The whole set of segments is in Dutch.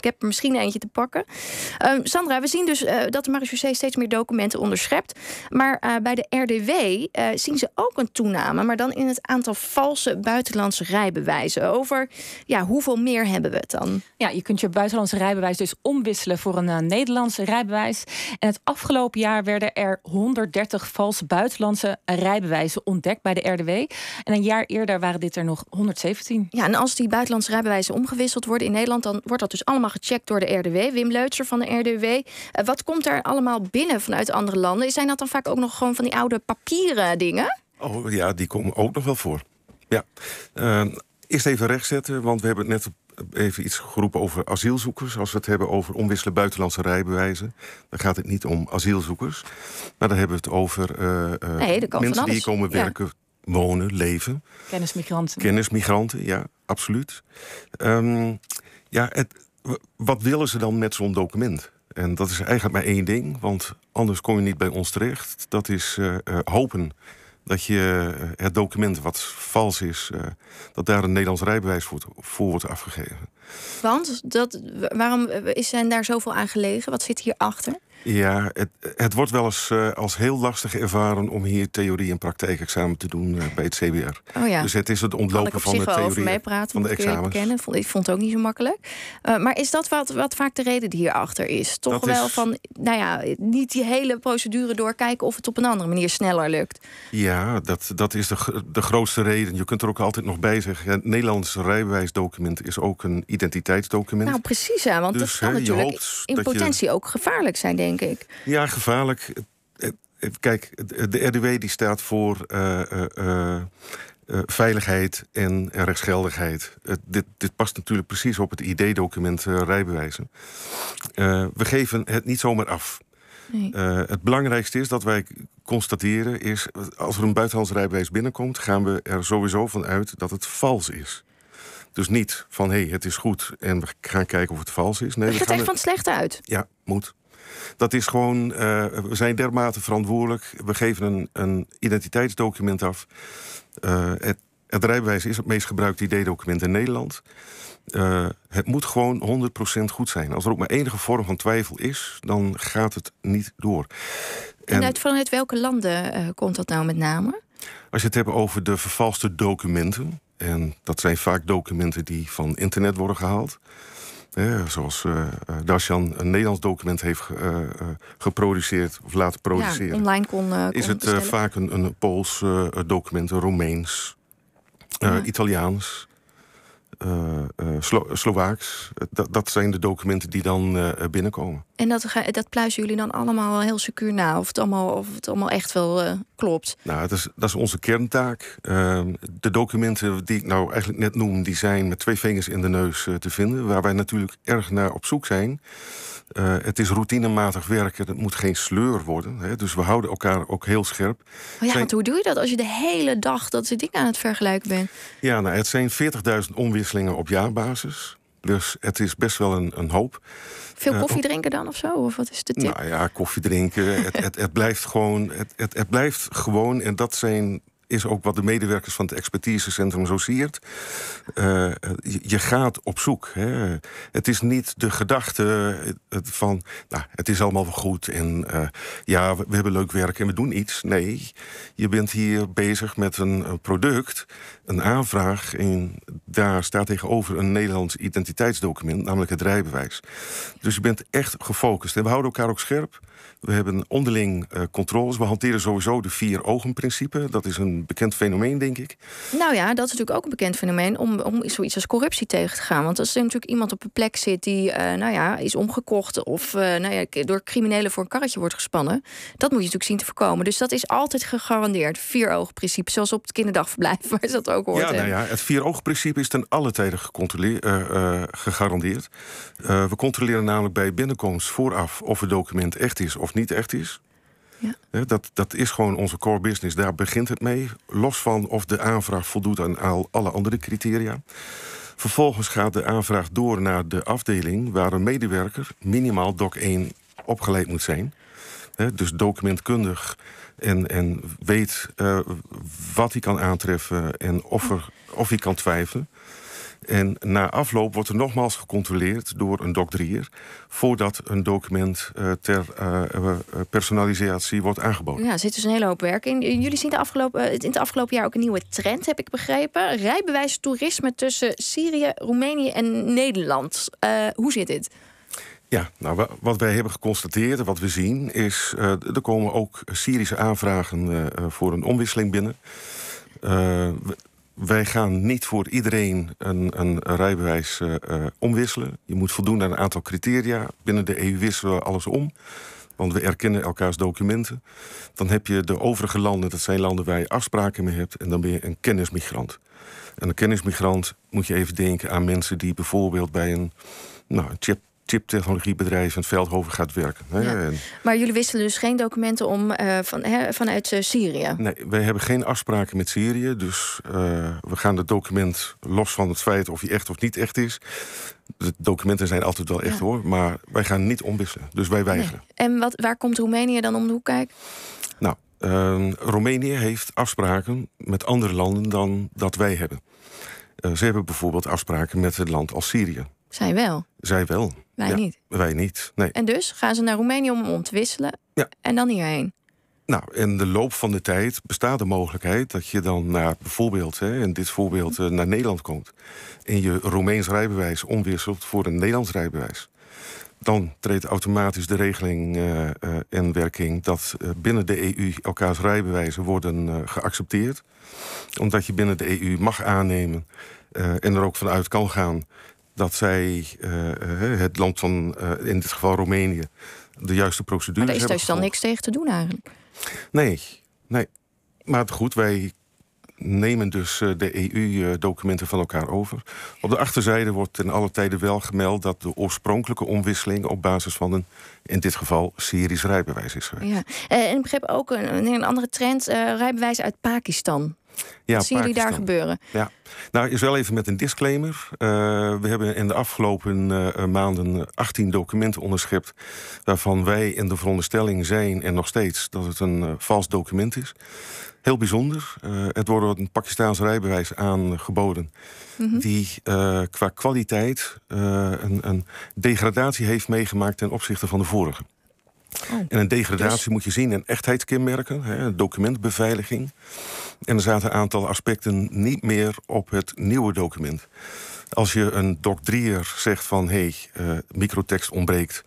ik heb er misschien eentje te pakken. Ehm, Sandra, we zien dus uh, dat de marechaussee steeds meer documenten onderschept. Maar uh, bij de RDW zien ze ook een toename, maar dan in het aantal valse buitenlandse rijbewijzen. Over ja, hoeveel meer hebben we het dan? Ja, je kunt je buitenlandse rijbewijs dus omwisselen voor een Nederlandse rijbewijs. En het afgelopen jaar werden er 130 valse buitenlandse rijbewijzen ontdekt bij de RDW. En een jaar eerder waren dit er nog 117. Ja, en als die buitenlandse rijbewijzen omgewisseld worden in Nederland, dan wordt dat dus allemaal gecheckt door de RDW. Wim Leutser van de RDW. Uh, eh, wat komt er allemaal binnen vanuit andere landen? Zijn dat dan vaak ook nog gewoon van die oude papieren dingen? Oh ja, die komen ook nog wel voor. Ja. Uh, eerst even rechtzetten, want we hebben het net even iets geroepen over asielzoekers. Als we het hebben over omwisselen buitenlandse rijbewijzen... dan gaat het niet om asielzoekers. Maar dan hebben we het over uh, nee, mensen die hier komen werken, wonen, leven. Kennismigranten. Kennismigranten, ja, absoluut. Um, ja, het, wat willen ze dan met zo'n document? En dat is eigenlijk maar één ding, want anders kom je niet bij ons terecht. Dat is uh, hopen dat je eh, het document wat vals is, dat daar een Nederlands rijbewijs voor, voor wordt afgegeven. Want dat, waarom is zijn daar zoveel aan gelegen? Wat zit hierachter? Ja, het, het wordt wel eens uh, als heel lastig ervaren om hier theorie- en praktijkexamen te doen uh, bij het CBR. Oh ja. Dus het is het ontlopen van de theorie over meepraten, van de examens. Ik, vond, ik vond het ook niet zo makkelijk. Uh, maar is dat wat, wat vaak de reden die hierachter is? Toch wel is... van, nou ja, niet die hele procedure doorkijken of het op een andere manier sneller lukt. Ja, dat, dat is de, de grootste reden. Je kunt er ook altijd nog bij zeggen, het Nederlands rijbewijsdocument is ook een identiteitsdocument. Nou precies, ja, want dus, dat kan natuurlijk in potentie je... ook gevaarlijk zijn, denk denk ik. Ja, gevaarlijk. Kijk, de RDW die staat voor uh, uh, veiligheid en rechtsgeldigheid. dit, dit, past natuurlijk precies op het ID-document rijbewijzen. we geven het niet zomaar af. Nee. het belangrijkste is dat wij constateren is... als er een buitenlands rijbewijs binnenkomt... gaan we er sowieso van uit dat het vals is. Dus niet van, hé, hey, het is goed en we gaan kijken of het vals is. Nee, het gaat echt van slecht uit? Ja, moet. Dat is gewoon, uh, we zijn dermate verantwoordelijk. We geven een, een identiteitsdocument af. Uh, het, het rijbewijs is het meest gebruikte ID-document in Nederland. Uh, het moet gewoon 100% goed zijn. Als er ook maar enige vorm van twijfel is, dan gaat het niet door. En, en uit, vanuit welke landen komt dat nou met name? Als je het hebt over de vervalste documenten, en dat zijn vaak documenten die van internet worden gehaald zoals uh, een Nederlands document heeft uh, geproduceerd of laten produceren. Ja, online kon, is het vaak een, een Pools document, een Roemeens, ja. Italiaans. Uh, Slo Slovaaks. Dat, dat zijn de documenten die dan binnenkomen. En dat, dat pluizen jullie dan allemaal heel secuur na? Of het allemaal, of het allemaal echt wel klopt? Nou, dat is, dat is onze kerntaak. Ehm, de documenten die ik nou eigenlijk net noem... die zijn met twee vingers in de neus te vinden. Waar wij natuurlijk erg naar op zoek zijn... Uh, het is routinematig werken, het moet geen sleur worden. Hè, dus we houden elkaar ook heel scherp. Maar ja, want hoe doe je dat als je de hele dag dat soort dingen aan het vergelijken bent? Ja, nou, het zijn 40.000 op jaarbasis. Dus het is best wel een, een hoop. Veel eh, koffie drinken dan of zo? Of wat is de tip? Nou ja, koffie drinken. het, het, het, blijft gewoon, het, het, het blijft gewoon, en dat zijn is ook wat de medewerkers van het expertisecentrum zo. Uh, je, gaat op zoek. Hè. Het is niet de gedachte van, nou, het is allemaal wel goed en uh, ja, we, hebben leuk werk en we doen iets. Nee, je bent hier bezig met een product, een aanvraag en daar staat tegenover een Nederlands identiteitsdocument, namelijk het rijbewijs. Dus je bent echt gefocust en we houden elkaar ook scherp. We hebben onderling uh, controles. We hanteren sowieso de vier ogen principe. Dat is een bekend fenomeen, denk ik. Nou ja, dat is natuurlijk ook een bekend fenomeen om, om zoiets als corruptie tegen te gaan. Want als er natuurlijk iemand op een plek zit die uh, nou ja, is omgekocht of uh, nou ja, door criminelen voor een karretje wordt gespannen, dat moet je natuurlijk zien te voorkomen. Dus dat is altijd gegarandeerd. Vier ogen principe, zoals op het kinderdagverblijf, waar ze dat ook hoort. Ja, nou ja, het vier ogen principe is ten alle tijden gegarandeerd. we controleren namelijk bij binnenkomst vooraf of het document echt is of niet echt is. Ja. Dat, dat is gewoon onze core business. Daar begint het mee. Los van of de aanvraag voldoet aan al, alle andere criteria. Vervolgens gaat de aanvraag door naar de afdeling waar een medewerker minimaal DOC 1 opgeleid moet zijn. dus documentkundig en, en weet uh, wat hij kan aantreffen en of, er, of hij kan twijfelen. En na afloop wordt er nogmaals gecontroleerd door een dokterier... voordat een document uh, ter uh, personalisatie wordt aangeboden. Ja, er zit dus een hele hoop werk in. Jullie zien de afgelopen, in het afgelopen jaar ook een nieuwe trend, heb ik begrepen. Rijbewijs toerisme tussen Syrië, Roemenië en Nederland. hoe zit dit? Ja, nou, wat wij hebben geconstateerd, wat we zien, is... Uh, er komen ook Syrische aanvragen uh, voor een omwisseling binnen. Uh, wij gaan niet voor iedereen een, een rijbewijs omwisselen. Je moet voldoen aan een aantal criteria. Binnen de EU wisselen we alles om. Want we erkennen elkaars documenten. Dan heb je de overige landen, dat zijn landen waar je afspraken mee hebt. En dan ben je een kennismigrant. En een kennismigrant moet je even denken aan mensen die bijvoorbeeld bij een nou, chip chiptechnologiebedrijf in Veldhoven gaat werken. Ja. Maar jullie wisselen dus geen documenten om uh, van, vanuit uh, Syrië? Nee, wij hebben geen afspraken met Syrië. Dus uh, we gaan het document los van het feit of hij echt of niet echt is. De documenten zijn altijd wel echt hoor, maar wij gaan niet omwisselen. Dus wij weigeren. Nee. En wat, waar komt Roemenië dan om de hoek kijken? Nou, ehm, Roemenië heeft afspraken met andere landen dan dat wij hebben. ze hebben bijvoorbeeld afspraken met het land als Syrië. Zij wel? Zij wel. Wij niet? Wij niet, nee. En dus gaan ze naar Roemenië om om te wisselen ja. en dan hierheen? Nou, in de loop van de tijd bestaat de mogelijkheid dat je dan naar bijvoorbeeld, hè, in dit voorbeeld, eh, naar Nederland komt. En je Roemeens rijbewijs omwisselt voor een Nederlands rijbewijs. Dan treedt automatisch de regeling uh, uh, in werking dat binnen de EU elkaars rijbewijzen worden geaccepteerd. Omdat je binnen de EU mag aannemen en er ook vanuit kan gaan dat zij uh, het land van, uh, in dit geval Roemenië, de juiste procedures hebben. Maar is dus dan niks tegen te doen eigenlijk? Nee, nee. Maar goed, wij nemen dus de EU-documenten van elkaar over. Op de achterzijde wordt in alle tijden wel gemeld dat de oorspronkelijke omwisseling op basis van een, in dit geval, Syrisch rijbewijs is geweest. Ja. en ik begreep ook een, een andere trend, rijbewijs uit Pakistan. Ja, Wat zien jullie daar gebeuren? Ja, nou is wel even met een disclaimer. Uh, we hebben in de afgelopen uh, maanden 18 documenten onderschept... waarvan wij in de veronderstelling zijn en nog steeds dat het een uh, vals document is. Heel bijzonder. het wordt een Pakistaans rijbewijs aangeboden... Mm -hmm. die qua kwaliteit een, een degradatie heeft meegemaakt ten opzichte van de vorige. Oh, en een degradatie dus... moet je zien in echtheidskenmerken, hè, documentbeveiliging. En er zaten een aantal aspecten niet meer op het nieuwe document. Als je een doctrier zegt van hé, hey, uh, microtekst ontbreekt.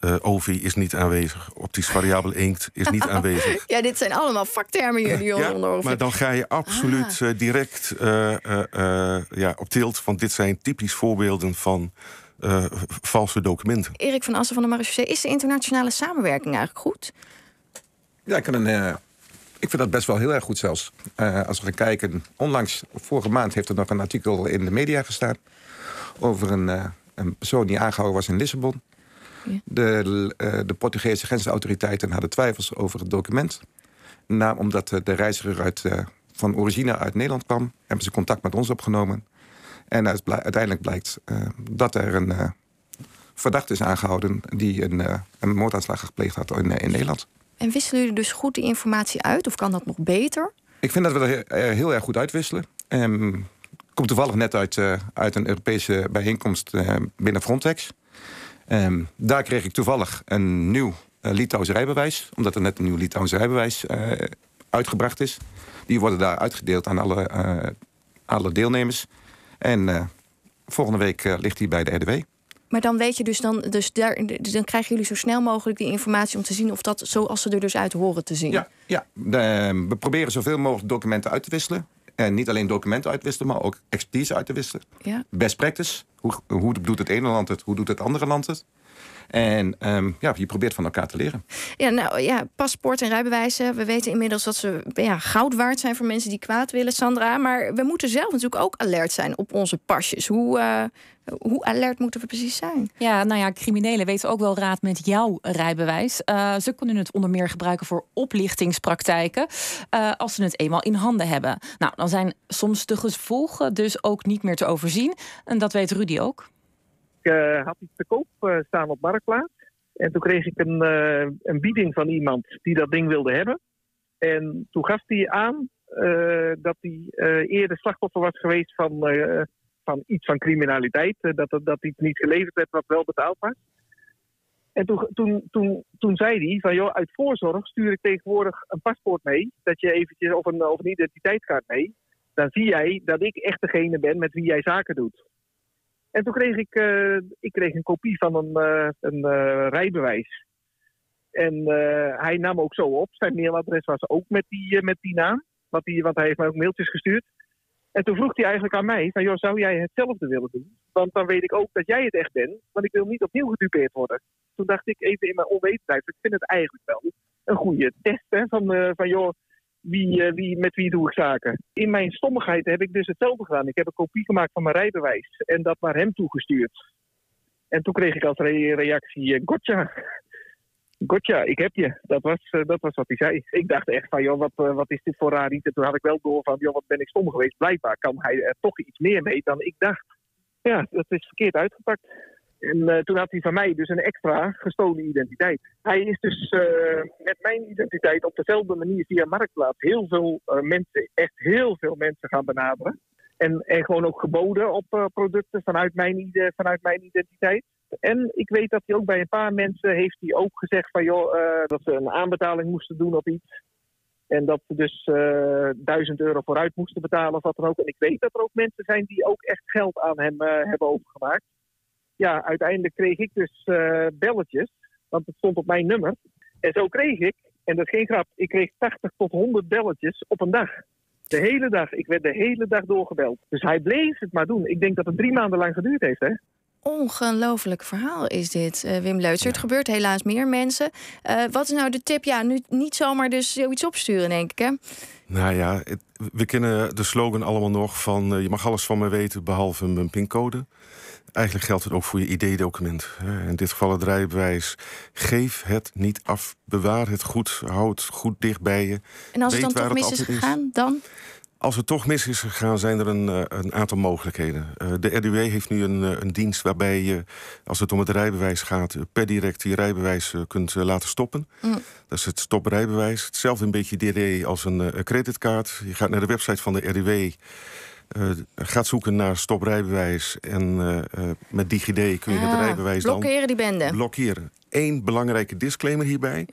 Uh, OVI is niet aanwezig. Optisch variabel inkt is niet aanwezig. Ja, dit zijn allemaal vaktermen jullie ja, onder Maar dan ga je absoluut ah. uh, direct ja, op tilt. Want dit zijn typisch voorbeelden van valse documenten. Erik van Assen van de Marechaussee, is de internationale samenwerking eigenlijk goed? Ja, ik kan een ik vind dat best wel heel erg goed zelfs. Uh, als we gaan kijken, onlangs, vorige maand heeft er nog een artikel in de media gestaan... over een, uh, een persoon die aangehouden was in Lissabon. Ja. De, uh, de Portugese grensautoriteiten hadden twijfels over het document. Nou, omdat de reiziger uit, van origine uit Nederland kwam... hebben ze contact met ons opgenomen. En uiteindelijk blijkt dat er een verdachte is aangehouden... die een, een moordaanslag gepleegd had in, in Nederland. En wisselen jullie dus goed die informatie uit? Of kan dat nog beter? Ik vind dat we er heel erg goed uitwisselen. Um, komt toevallig net uit, uh, uit een Europese bijeenkomst uh, binnen Frontex. Um, daar kreeg ik toevallig een nieuw uh, Litouws rijbewijs. Omdat er net een nieuw Litouws rijbewijs uitgebracht is. Die worden daar uitgedeeld aan alle, alle deelnemers. En volgende week ligt hij bij de RDW. Maar dan weet je dus dan, dus daar, dan krijgen jullie zo snel mogelijk die informatie om te zien of dat zoals ze er dus uit horen te zien. Ja, ja. we proberen zoveel mogelijk documenten uit te wisselen. En niet alleen documenten uit te wisselen, maar ook expertise uit te wisselen. Ja. Best practice. Hoe, hoe doet het ene land het? Hoe doet het andere land het? En um, ja, je probeert van elkaar te leren. Ja, nou ja, paspoort en rijbewijzen. We weten inmiddels dat ze ja, goud waard zijn voor mensen die kwaad willen, Sandra. Maar we moeten zelf natuurlijk ook alert zijn op onze pasjes. Hoe, uh, hoe alert moeten we precies zijn? Ja, nou ja, criminelen weten ook wel raad met jouw rijbewijs. Uh, ze kunnen het onder meer gebruiken voor oplichtingspraktijken. Uh, als ze het eenmaal in handen hebben. Nou, dan zijn soms de gevolgen dus ook niet meer te overzien. En dat weet Rudy ook. Uh, had iets te koop staan op Marktplaats. En toen kreeg ik een, een bieding van iemand die dat ding wilde hebben. En toen gaf hij aan dat hij eerder slachtoffer was geweest van van iets van criminaliteit. eh, dat, dat, dat iets niet geleverd werd wat wel betaald was. En toen, toen, toen, toen zei hij van joh, uit voorzorg stuur ik tegenwoordig een paspoort mee. Dat je eventjes, of een, of een identiteitskaart mee. Dan zie jij dat ik echt degene ben met wie jij zaken doet. En toen kreeg ik, eh, ik kreeg een kopie van een, eh, een eh, rijbewijs. En hij nam ook zo op. Zijn mailadres was ook met die, met die naam. Want, die, want hij heeft mij ook mailtjes gestuurd. En toen vroeg hij eigenlijk aan mij: van, joh, zou jij hetzelfde willen doen? Want dan weet ik ook dat jij het echt bent. Want ik wil niet opnieuw gedupeerd worden. Toen dacht ik even in mijn onwetendheid: ik vind het eigenlijk wel een goede test. Hè, van, van joh, wie, eh, wie, met wie doe ik zaken? In mijn stommigheid heb ik dus hetzelfde gedaan. Ik heb een kopie gemaakt van mijn rijbewijs. En dat naar hem toegestuurd. En toen kreeg ik als re- reactie: eh, Gotcha. Gotcha, ik heb je. Dat was, eh, dat was wat hij zei. Ik dacht echt van, joh, wat, wat is dit voor? En toen had ik wel door van, joh, wat ben ik stom geweest. Blijkbaar kan hij er toch iets meer mee dan ik dacht. Ja, dat is verkeerd uitgepakt. En eh, toen had hij van mij dus een extra gestolen identiteit. Hij is dus eh, met mijn identiteit op dezelfde manier via Marktplaats heel veel eh, mensen, echt heel veel mensen gaan benaderen. En, en gewoon ook geboden op producten vanuit mijn, vanuit mijn identiteit. En ik weet dat hij ook bij een paar mensen heeft hij ook gezegd van joh, dat ze een aanbetaling moesten doen op iets. En dat ze dus 1000 euro vooruit moesten betalen of wat dan ook. En ik weet dat er ook mensen zijn die ook echt geld aan hem hebben overgemaakt. Ja, uiteindelijk kreeg ik dus eh, belletjes, want het stond op mijn nummer. En zo kreeg ik, en dat is geen grap, ik kreeg 80 tot 100 belletjes op een dag. De hele dag. Ik werd de hele dag doorgebeld. Dus hij bleef het maar doen. Ik denk dat het drie maanden lang geduurd heeft, hè? Ongelooflijk verhaal is dit, eh, Wim Leutzer. Het gebeurt helaas meer mensen. Eh, wat is nou de tip? Ja, nu niet zomaar dus zoiets opsturen, denk ik, hè? Nou ja, het- we kennen de slogan allemaal nog van... eh, je mag alles van me weten behalve mijn pincode. Eigenlijk geldt het ook voor je ID-document. In dit geval het rijbewijs. Geef het niet af. Bewaar het goed. Houd het goed dicht bij je. En als het dan toch mis is gegaan, dan? Als het toch mis is gegaan, zijn er een, eh, een aantal mogelijkheden. Eh, de RDW heeft nu een, eh, een dienst waarbij je, als het om het rijbewijs gaat, per direct je rijbewijs kunt laten stoppen. Mm. Dat is het stoprijbewijs. Hetzelfde een beetje DD als een creditcard. Je gaat naar de website van de RDW. eh, gaat zoeken naar stoprijbewijs. En met DigiD kun je het Ah, rijbewijs dan blokkeren die bende. blokkeren. Eén belangrijke disclaimer hierbij.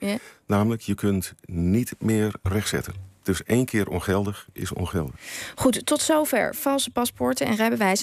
Namelijk, je kunt niet meer rechtzetten. Dus één keer ongeldig is ongeldig. Goed, tot zover valse paspoorten en rijbewijzen.